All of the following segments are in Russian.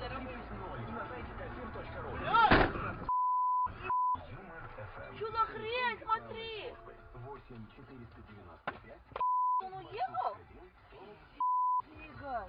Что за хрень, смотри! 8 495 Он уехал? Фига!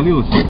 Это